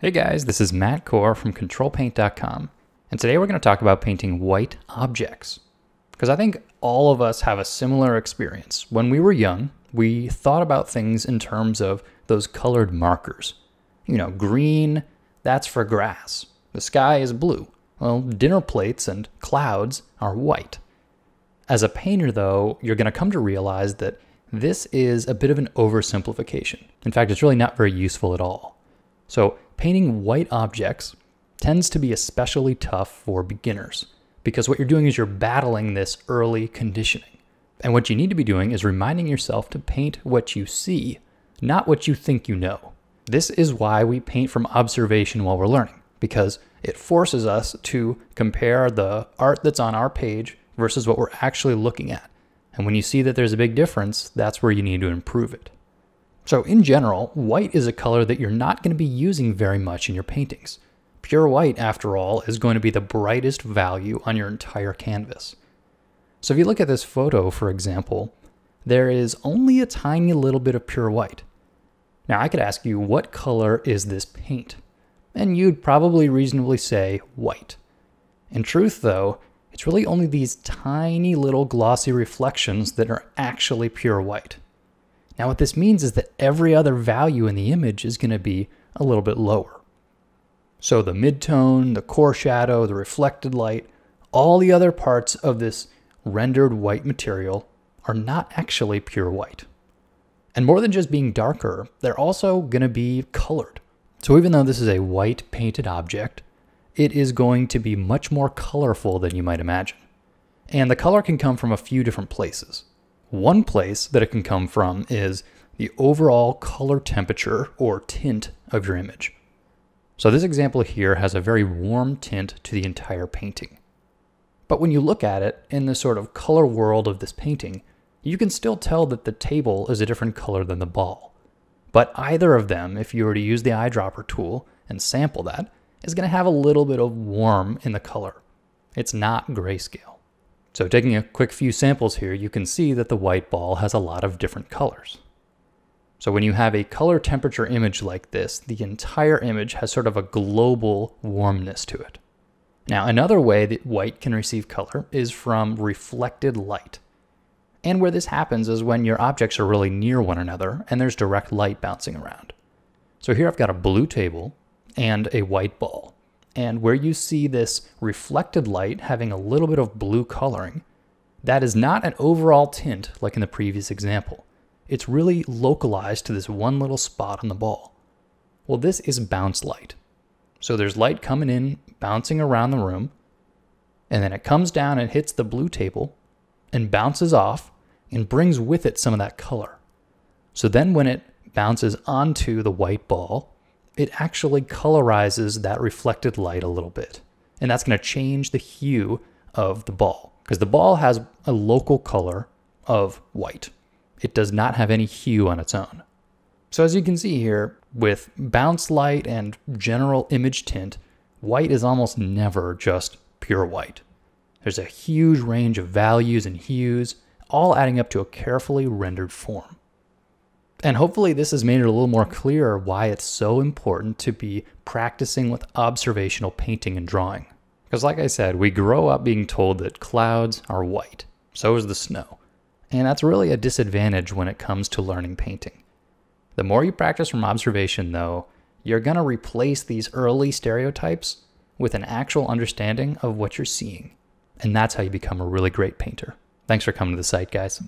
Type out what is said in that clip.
Hey guys, this is Matt Kohr from CtrlPaint.com, and today we're going to talk about painting white objects. Because I think all of us have a similar experience. When we were young, we thought about things in terms of those colored markers. You know, green, that's for grass. The sky is blue. Well, dinner plates and clouds are white. As a painter, though, you're going to come to realize that this is a bit of an oversimplification. In fact, it's really not very useful at all. So, painting white objects tends to be especially tough for beginners because what you're doing is you're battling this early conditioning. And what you need to be doing is reminding yourself to paint what you see, not what you think you know. This is why we paint from observation while we're learning, because it forces us to compare the art that's on our page versus what we're actually looking at. And when you see that there's a big difference, that's where you need to improve it. So, in general, white is a color that you're not going to be using very much in your paintings. Pure white, after all, is going to be the brightest value on your entire canvas. So, if you look at this photo, for example, there is only a tiny little bit of pure white. Now, I could ask you, what color is this paint? And you'd probably reasonably say white. In truth, though, it's really only these tiny little glossy reflections that are actually pure white. Now, what this means is that every other value in the image is going to be a little bit lower. So the midtone, the core shadow, the reflected light, all the other parts of this rendered white material are not actually pure white. And more than just being darker, they're also going to be colored. So even though this is a white painted object, it is going to be much more colorful than you might imagine. And the color can come from a few different places. One place that it can come from is the overall color temperature or tint of your image. So this example here has a very warm tint to the entire painting. But when you look at it in the sort of color world of this painting, you can still tell that the table is a different color than the ball. But either of them, if you were to use the eyedropper tool and sample that, is going to have a little bit of warm in the color. It's not grayscale. So taking a quick few samples here, you can see that the white ball has a lot of different colors. So when you have a color temperature image like this, the entire image has sort of a global warmness to it. Now, another way that white can receive color is from reflected light. And where this happens is when your objects are really near one another and there's direct light bouncing around. So here I've got a blue table and a white ball. And where you see this reflected light having a little bit of blue coloring, that is not an overall tint like in the previous example. It's really localized to this one little spot on the ball. Well, this is bounce light. So there's light coming in, bouncing around the room, and then it comes down and hits the blue table and bounces off and brings with it some of that color. So then when it bounces onto the white ball, it actually colorizes that reflected light a little bit. And that's going to change the hue of the ball because the ball has a local color of white. It does not have any hue on its own. So as you can see here, with bounce light and general image tint, white is almost never just pure white. There's a huge range of values and hues, all adding up to a carefully rendered form. And hopefully, this has made it a little more clear why it's so important to be practicing with observational painting and drawing. Because, like I said, we grow up being told that clouds are white, so is the snow. And that's really a disadvantage when it comes to learning painting. The more you practice from observation, though, you're going to replace these early stereotypes with an actual understanding of what you're seeing. And that's how you become a really great painter. Thanks for coming to the site, guys.